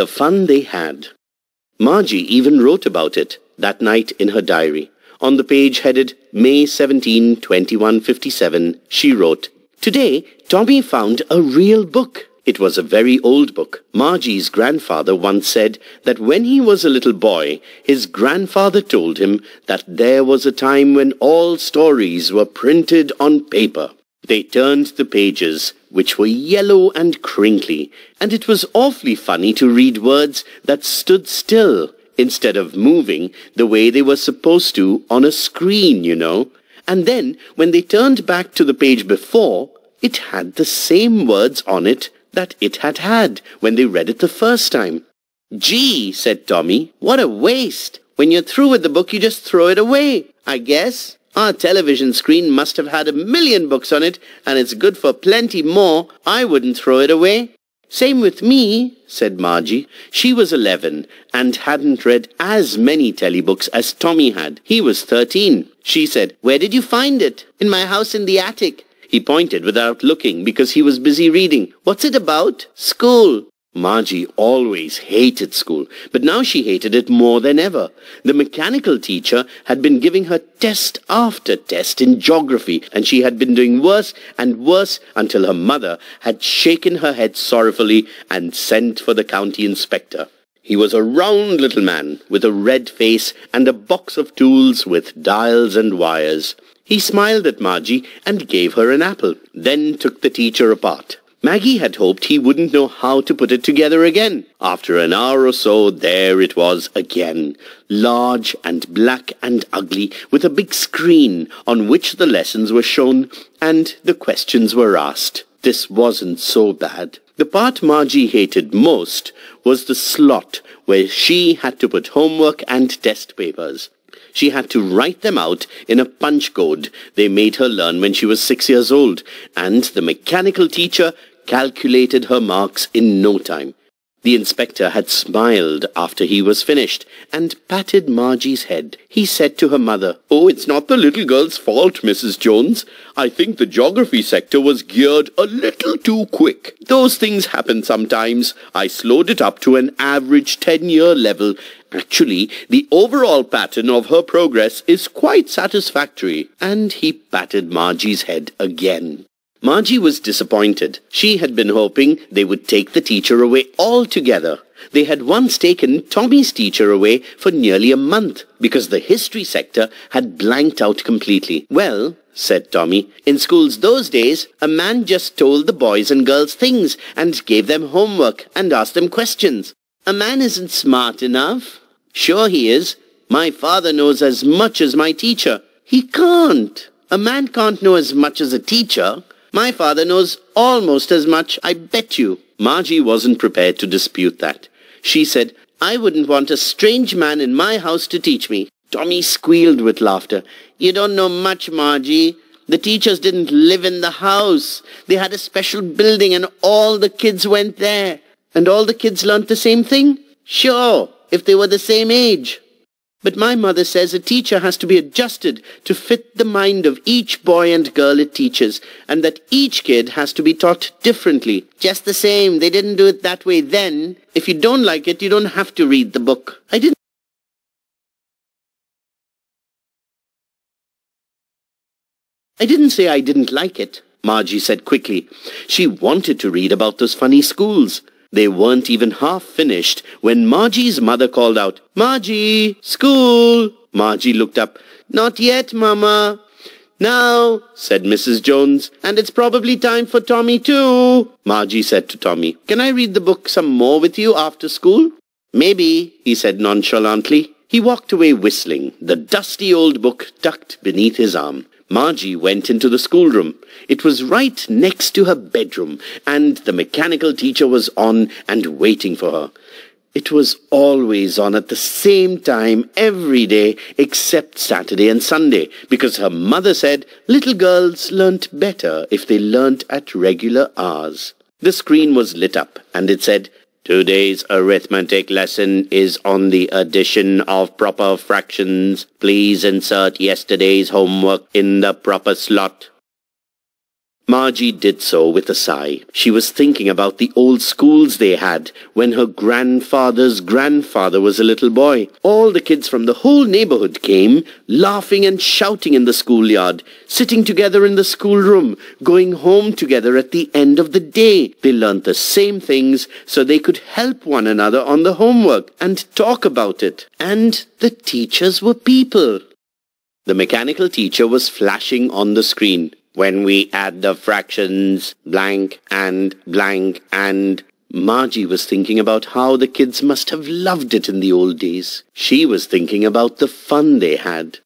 the fun they had. Margie even wrote about it that night in her diary. On the page headed May 17, 2157, she wrote, Today, Tommy found a real book. It was a very old book. Margie's grandfather once said that when he was a little boy, his grandfather told him that there was a time when all stories were printed on paper. They turned the pages, which were yellow and crinkly, and it was awfully funny to read words that stood still instead of moving the way they were supposed to on a screen, you know. And then, when they turned back to the page before, it had the same words on it that it had had when they read it the first time. Gee, said Tommy, what a waste. When you're through with the book, you just throw it away, I guess. Our television screen must have had a million books on it, and it's good for plenty more. I wouldn't throw it away. Same with me, said Margie. She was eleven and hadn't read as many telebooks as Tommy had. He was thirteen. She said, Where did you find it? In my house in the attic. He pointed without looking because he was busy reading. What's it about? School. Margie always hated school, but now she hated it more than ever. The mechanical teacher had been giving her test after test in geography, and she had been doing worse and worse until her mother had shaken her head sorrowfully and sent for the county inspector. He was a round little man with a red face and a box of tools with dials and wires. He smiled at Margie and gave her an apple, then took the teacher apart. Margie had hoped he wouldn't know how to put it together again. After an hour or so, there it was again, large and black and ugly, with a big screen on which the lessons were shown and the questions were asked. This wasn't so bad. The part Margie hated most was the slot where she had to put homework and test papers. She had to write them out in a punch code they made her learn when she was six years old, and the mechanical teacher calculated her marks in no time. The inspector had smiled after he was finished and patted Margie's head. He said to her mother, Oh, it's not the little girl's fault, Mrs. Jones. I think the geography sector was geared a little too quick. Those things happen sometimes. I slowed it up to an average 10-year level. Actually, the overall pattern of her progress is quite satisfactory. And he patted Margie's head again. Margie was disappointed. She had been hoping they would take the teacher away altogether. They had once taken Tommy's teacher away for nearly a month because the history sector had blanked out completely. Well, said Tommy, in schools those days, a man just told the boys and girls things and gave them homework and asked them questions. A man isn't smart enough. Sure he is. My father knows as much as my teacher. He can't. A man can't know as much as a teacher. My father knows almost as much, I bet you. Margie wasn't prepared to dispute that. She said, I wouldn't want a strange man in my house to teach me. Tommy squealed with laughter. You don't know much, Margie. The teachers didn't live in the house. They had a special building and all the kids went there. And all the kids learnt the same thing? Sure, if they were the same age. But my mother says a teacher has to be adjusted to fit the mind of each boy and girl it teaches, and that each kid has to be taught differently. Just the same, they didn't do it that way then. If you don't like it, you don't have to read the book. I didn't I didn't say I didn't like it, Margie said quickly. She wanted to read about those funny schools. They weren't even half finished when Margie's mother called out, Margie, school! Margie looked up. Not yet, Mama. Now, said Mrs. Jones, and it's probably time for Tommy too. Margie said to Tommy, Can I read the book some more with you after school? Maybe, he said nonchalantly. He walked away whistling, the dusty old book tucked beneath his arm. Margie went into the schoolroom. It was right next to her bedroom, and the mechanical teacher was on and waiting for her. It was always on at the same time every day except Saturday and Sunday, because her mother said little girls learnt better if they learnt at regular hours. The screen was lit up, and it said, Today's arithmetic lesson is on the addition of proper fractions. Please insert yesterday's homework in the proper slot. Margie did so with a sigh. She was thinking about the old schools they had when her grandfather's grandfather was a little boy. All the kids from the whole neighborhood came, laughing and shouting in the schoolyard, sitting together in the schoolroom, going home together at the end of the day. They learnt the same things so they could help one another on the homework and talk about it. And the teachers were people. The mechanical teacher was flashing on the screen. When we add the fractions blank and blank and Margie was thinking about how the kids must have loved it in the old days. She was thinking about the fun they had.